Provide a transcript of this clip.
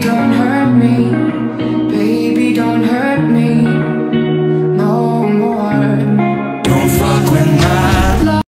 don't hurt